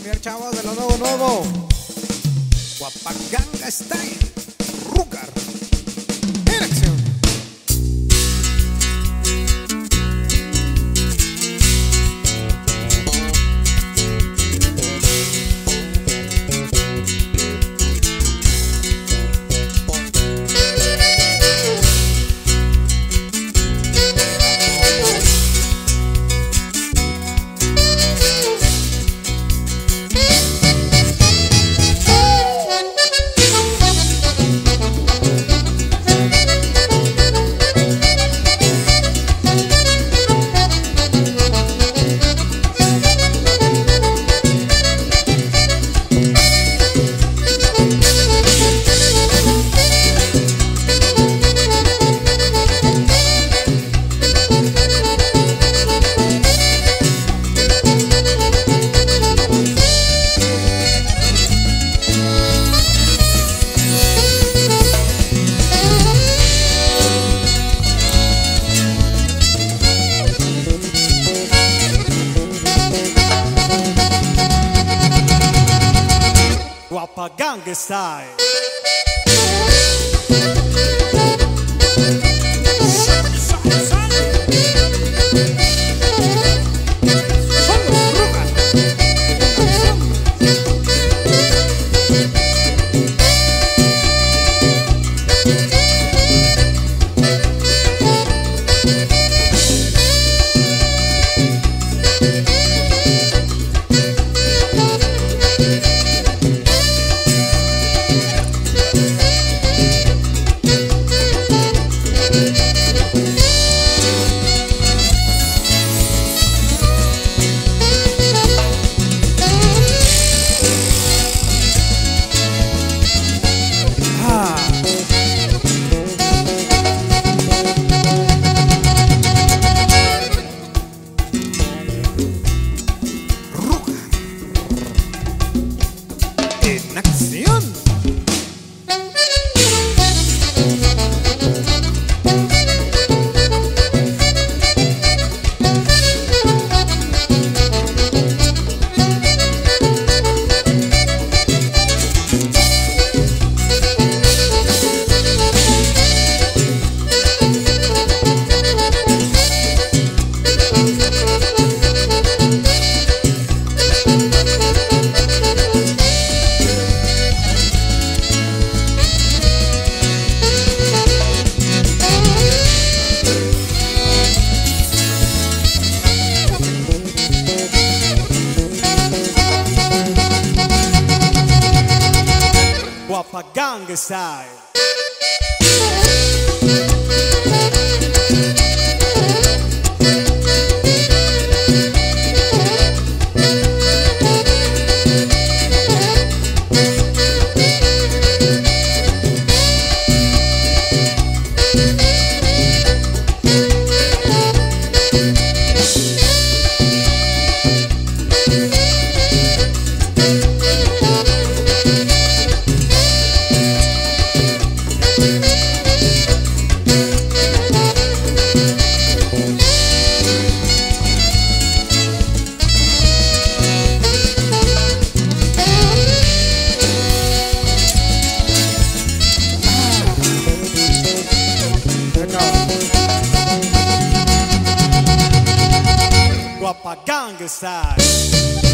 Mirar, chavos, de lo nuevo, nuevo. Guapaganga Style. Rucar. Guapaganga Style. inaccción. En acción. up gang side.